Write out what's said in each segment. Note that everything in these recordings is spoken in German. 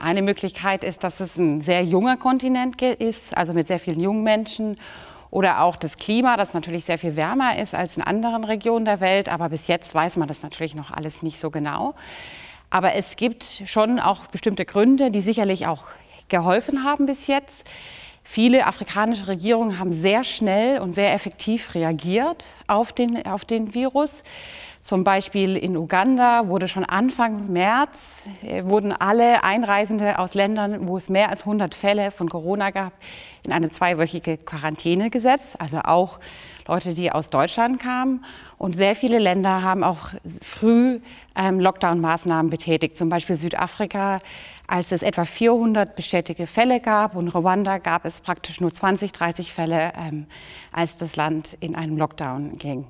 Eine Möglichkeit ist, dass es ein sehr junger Kontinent ist, also mit sehr vielen jungen Menschen. Oder auch das Klima, das natürlich sehr viel wärmer ist als in anderen Regionen der Welt. Aber bis jetzt weiß man das natürlich noch alles nicht so genau. Aber es gibt schon auch bestimmte Gründe, die sicherlich auch geholfen haben bis jetzt. Viele afrikanische Regierungen haben sehr schnell und sehr effektiv reagiert auf den, auf den Virus. Zum Beispiel in Uganda wurde schon Anfang März, äh, wurden alle Einreisende aus Ländern, wo es mehr als 100 Fälle von Corona gab, in eine zweiwöchige Quarantäne gesetzt. Also auch Leute, die aus Deutschland kamen. Und sehr viele Länder haben auch früh ähm, Lockdown-Maßnahmen betätigt. Zum Beispiel Südafrika, als es etwa 400 bestätigte Fälle gab. Und Rwanda gab es praktisch nur 20, 30 Fälle, ähm, als das Land in einen Lockdown ging.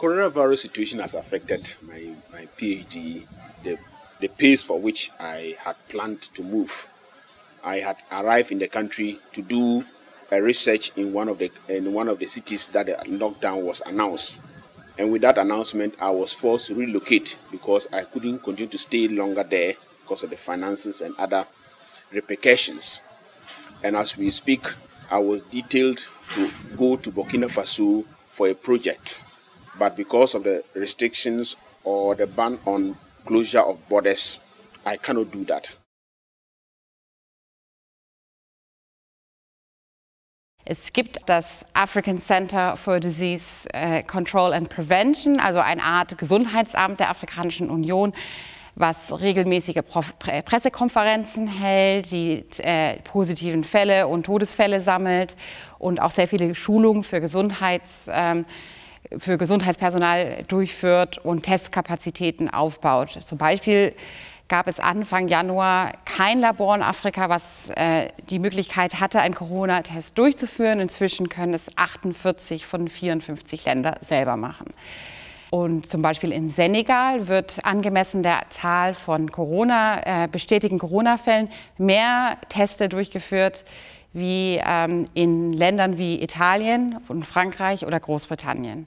coronavirus situation has affected my, my PhD, the, the pace for which I had planned to move. I had arrived in the country to do a research in one of the in one of the cities that the lockdown was announced. And with that announcement, I was forced to relocate because I couldn't continue to stay longer there because of the finances and other repercussions. And as we speak, I was detailed to go to Burkina Faso for a project but because of the restrictions or the ban on closure of borders, I cannot do that. Es gibt das African Center for Disease äh, Control and Prevention, also eine Art Gesundheitsamt der Afrikanischen Union, was regelmäßige Pressekonferenzen hält, die äh, positiven Fälle und Todesfälle sammelt und auch sehr viele Schulungen für Gesundheits ähm, für Gesundheitspersonal durchführt und Testkapazitäten aufbaut. Zum Beispiel gab es Anfang Januar kein Labor in Afrika, was äh, die Möglichkeit hatte, einen Corona-Test durchzuführen. Inzwischen können es 48 von 54 Ländern selber machen. Und zum Beispiel im Senegal wird angemessen der Zahl von Corona, äh, bestätigten Corona-Fällen mehr Teste durchgeführt wie ähm, in Ländern wie Italien und Frankreich oder Großbritannien.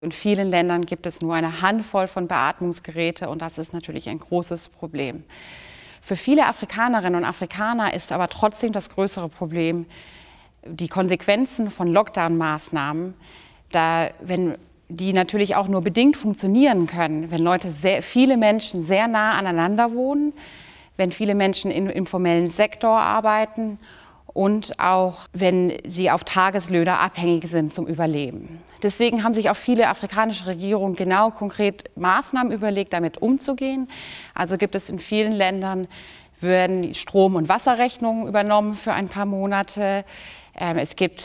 In vielen Ländern gibt es nur eine Handvoll von Beatmungsgeräten und das ist natürlich ein großes Problem. Für viele Afrikanerinnen und Afrikaner ist aber trotzdem das größere Problem die Konsequenzen von Lockdown-Maßnahmen, da wenn die natürlich auch nur bedingt funktionieren können, wenn Leute sehr, viele Menschen sehr nah aneinander wohnen, wenn viele Menschen im informellen Sektor arbeiten und auch wenn sie auf Tageslöhne abhängig sind zum Überleben. Deswegen haben sich auch viele afrikanische Regierungen genau konkret Maßnahmen überlegt, damit umzugehen. Also gibt es in vielen Ländern werden Strom- und Wasserrechnungen übernommen für ein paar Monate. Ähm, es gibt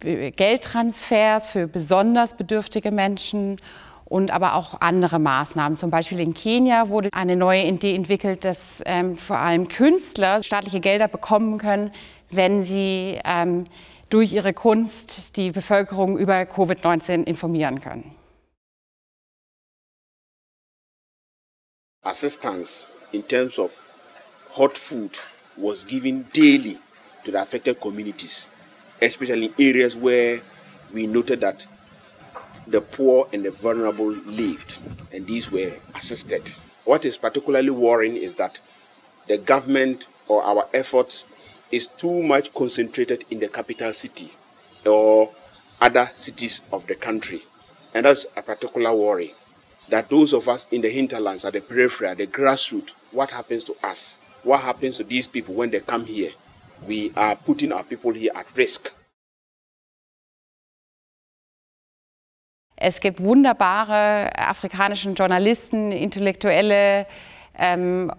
Geldtransfers für besonders bedürftige Menschen und aber auch andere Maßnahmen. Zum Beispiel in Kenia wurde eine neue Idee entwickelt, dass ähm, vor allem Künstler staatliche Gelder bekommen können, wenn sie ähm, durch ihre Kunst die Bevölkerung über Covid-19 informieren können. Assistance in terms of hot food was given daily to the affected communities, especially in areas where we noted that the poor and the vulnerable lived, and these were assisted. What is particularly worrying is that the government or our efforts is too much concentrated in the capital city or other cities of the country. And that's a particular worry that those of us in the hinterlands, at the periphery, at the grassroots, what happens to us? What happens to these people when they come here? We are putting our people here at risk. Es gibt wunderbare afrikanische Journalisten, Intellektuelle, ähm,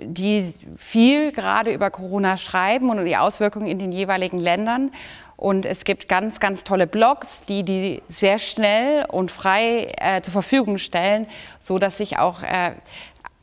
die viel gerade über Corona schreiben und die Auswirkungen in den jeweiligen Ländern. Und es gibt ganz, ganz tolle Blogs, die die sehr schnell und frei äh, zur Verfügung stellen, so dass sich auch äh,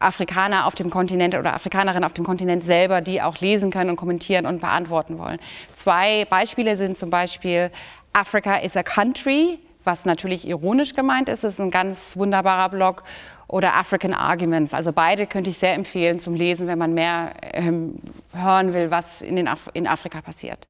Afrikaner auf dem Kontinent oder Afrikanerinnen auf dem Kontinent selber die auch lesen können und kommentieren und beantworten wollen. Zwei Beispiele sind zum Beispiel Africa is a Country, was natürlich ironisch gemeint ist. Das ist ein ganz wunderbarer Blog. Oder African Arguments. Also beide könnte ich sehr empfehlen zum Lesen, wenn man mehr ähm, hören will, was in, Af in Afrika passiert.